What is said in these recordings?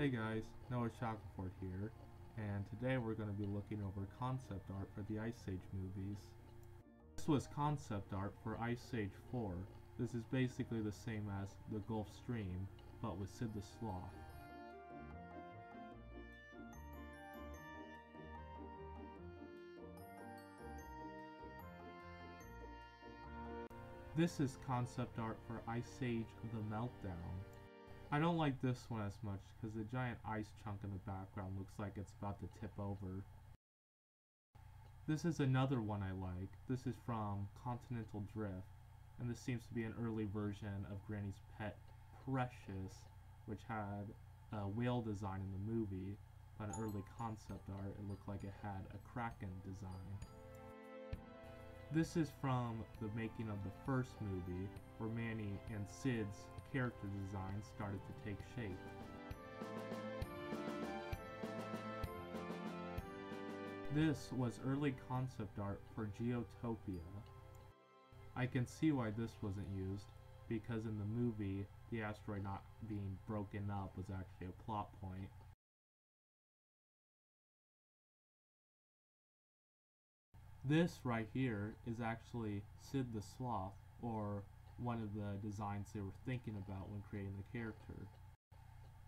Hey guys, Noah Shackelford here, and today we're going to be looking over concept art for the Ice Age movies. This was concept art for Ice Age 4. This is basically the same as the Gulf Stream, but with Sid the Sloth. This is concept art for Ice Age The Meltdown. I don't like this one as much because the giant ice chunk in the background looks like it's about to tip over. This is another one I like. This is from Continental Drift, and this seems to be an early version of Granny's pet Precious, which had a whale design in the movie, but an early concept art it looked like it had a kraken design. This is from the making of the first movie, where Manny and Sid's character design started to take shape. This was early concept art for Geotopia. I can see why this wasn't used, because in the movie, the asteroid not being broken up was actually a plot point. This right here is actually Sid the Sloth, or one of the designs they were thinking about when creating the character.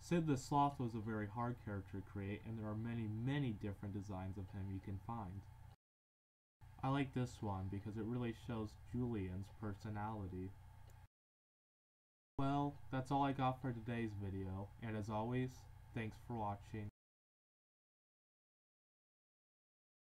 Sid the Sloth was a very hard character to create, and there are many, many different designs of him you can find. I like this one because it really shows Julian's personality. Well, that's all I got for today's video, and as always, thanks for watching.